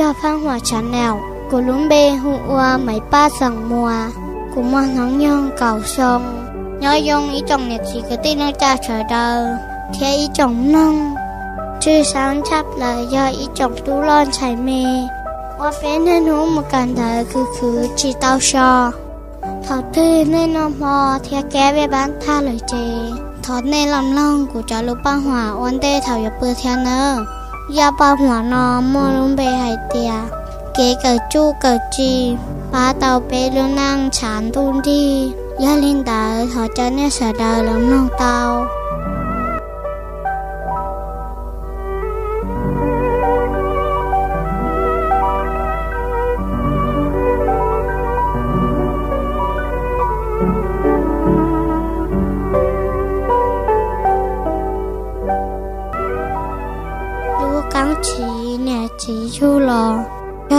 ยอดฟังหัวฉันแนวกุลุ้มเบหัวไหมป้าสั่งมัวกุมองน้องยองเก่าทรงย้อยยองอีจ่งเนี่ยสีกะตีนาจาเฉยเดอเทียอีจ่งนั่งชื่อสังชับเลยย่ออีจ่งตู้ร้อนชายเมว่าเป็นให้หนูมกันเธอคือคือจีเตาชอถอดทื่อในนอมอเทียแก้ไปบ้านท่าเลยเจถอดในลำล่องกูจะลุป้าหัวอ้วนเต้เถาอย่าเปื้อเทียเนอ do băng hỏa hay chu ba tàu bê luôn chán đi do linh đạo thọ chân nên sợ đời lắm nông tàu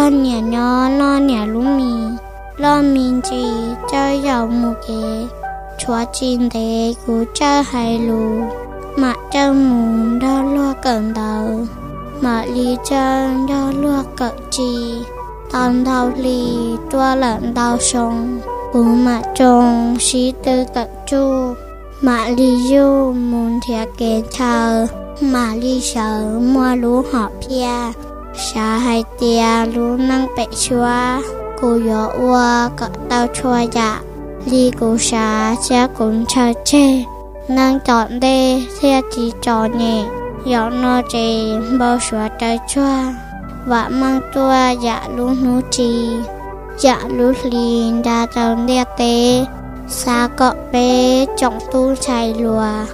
cho nè nhỏ lo nhà lũ mì lo mình chỉ cho dầu một kề chúa chín thế cú cha hai lù mà cho mù đó lo cẩn đầu mà lý chân đó lo cẩn chi tòn đầu lý tua lợn đau sông cú mà trông sĩ tư cận chu mà lý du muốn thiệt kề thờ mà lý sợ mua lúa họ pia xa hai tia lu nang pe chua cô yo ua cỡ tao chua dạ li cô xa cha cũng cha chê nang chọn đê xe chỉ trò nhẹ yo no chê bao xóa trời chua và mang tua dạ lu nu chi dạ lu liền đa tàu đê tê xa cọ bé trọng tu chạy lùa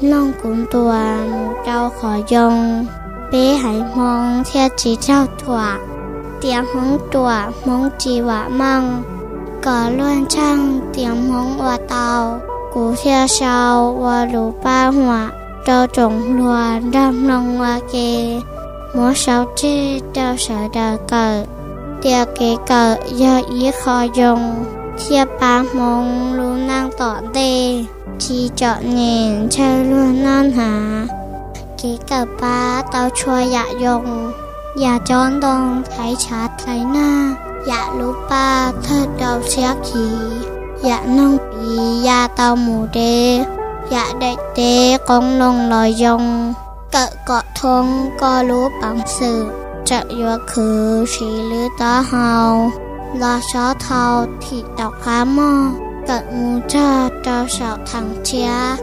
long cũng tua trao khỏi dòng bé hãy mong theo chỉ trao tỏa tiếng hóng tỏa mong chỉ và măng có luôn trăng tiếng hóng và tàu cú theo sau và lũ ba hỏa trao trồng lùa đam lòng hòa kê mỗi sáu chi trao sở đờ cờ tia kế cờ do ý khó dùng chia ba mong luôn năng tỏ đề chỉ chọn nhìn chơi luôn non hả kỹ cờ ba tao chua dạ dùng dạ chọn đông thấy chát thấy na dạ lũ ba thơ đầu xé khí dạ nông bị dạ tao mù đê dạ đệ đê con lông lòi dùng cỡ cọ thông co lũ bằng sự trợ vô khứ xí lư tá hào lo xó thao thị đọc khá mò cận ngu cha trao sạo thằng chia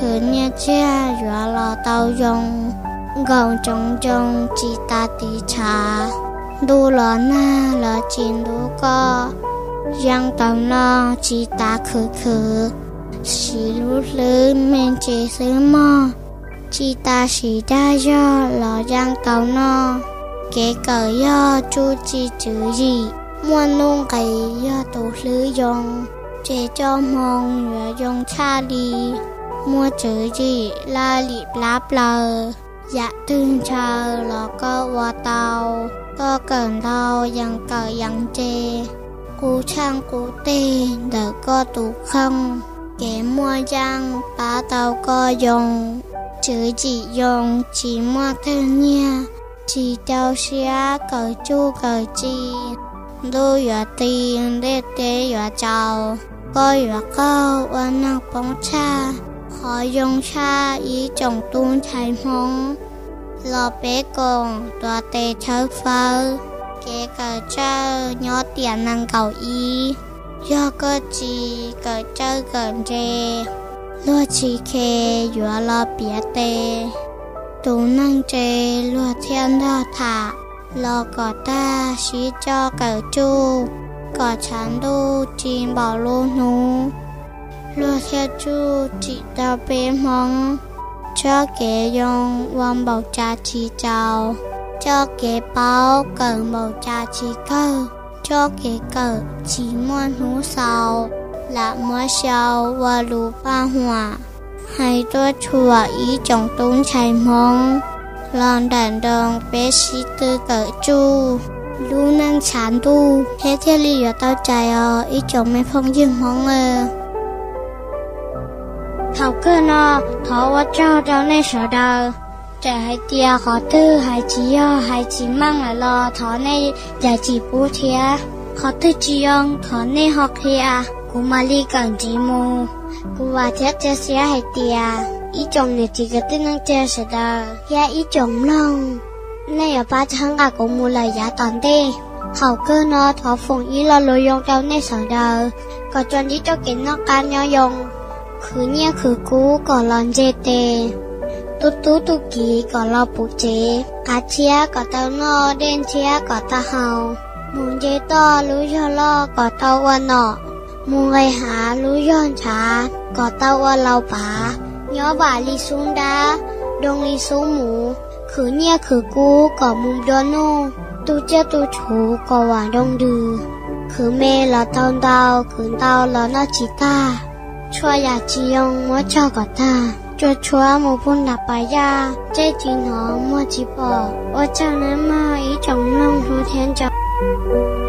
khứ nha chia dọa lo tao dùng gầu trông trông chỉ ta tí trà đu lo na lo chín đu co giang tao no chỉ ta khứ khứ. Xí lú lư, men chế sứ mò chỉ ta xí đa do lo giang tao no. Kế cờ do, chu chi chữ gì, muôn nung cái do tổ lư dùng chế cho mong nhớ dùng cha đi mua chữ gì? La lịp láp lờ. Dạ tương chờ là có qua tàu. Có cần tàu dần cờ dần chê. Cú trang cú tê, đỡ có tủ không. Kẻ mua răng bá tàu có dùng chữ chỉ dùng chỉ mua thương nha. Chỉ tàu xe cờ chu, cờ chi. Đu yọ tiền để tế yọ chào coi yọ câu và năng bóng cha khó dùng cha ý chồng tuôn chạy mong. Lò bé còn tòa tê thơ phơ kế cờ chơ nhó tiền năng cầu ý do cơ chỉ cờ chơ gần rê lúa chỉ kê yọ lò bía tê tú năng chê lúa thiên đo thả, lo cỏ ta xí cho cờ chu cỏ chán đu chim bảo lô nú lúa theo chu chỉ đào bê mong cho kế dùng vòng bầu cha chi chào. Cho kế bao cờ bầu cha chi cơ cho kế cờ chỉ muôn hú sào. Là mưa sào và lũ ba hòa. hay tôi chùa ý chồng tốn chạy mong lòng đàn đồng bé sĩ tư cỡ chu. Lũ năng chán tu. Thế thiết lý ở tao chạy ở ý chồng mẹ phong dương mong ơ thảo cơ nó thọ quá cho cho nên sợ đời trẻ hay tia khó tư hay chỉ yo hay chỉ mang là lo thọ này giả chỉ bố thia khó tư chỉ yong thọ này học thia cú mà li cần chỉ mù. Cú và thiết chế xía hay tia ý chồng này chỉ cái tên năng chơi sẽ đờ. Ya ý chồng lòng nay ở ba chân cả à cũng mua lời giá toàn đi. Khẩu cơ nó thọ phụng ý lo lối 用 đâu này sợ đờ. Có chuyện đi cho kiến nó can nhau dùng คือเนี่ยคือกูก่อนลอนเจเต ตุ๊ตุตุกีก่อนลอปุเจกาเชียก่อเตานอเดนเชียก่อตาเฮาหมูเจตอรู้ชะลอก่อเตาวันเนาะมูไวหารู้ย้อนช้าก่อเตาวันเราป๋าย้อบาลีซุ้งดาดงลีซุงหมู คือเนี่ยคือกูก่อมุมดอนนูตุเจตุถูก่อหวานดงดือคือเมลาเตอนดาวคือดาวลอนาจิตา nó chỉ ta chua ya chi yong mua cho cả ta chua chua một bún đạp bài ya chơi chỉ nó mua chỉ bỏ ở cha ném mà ý chồng long thu thiên chồng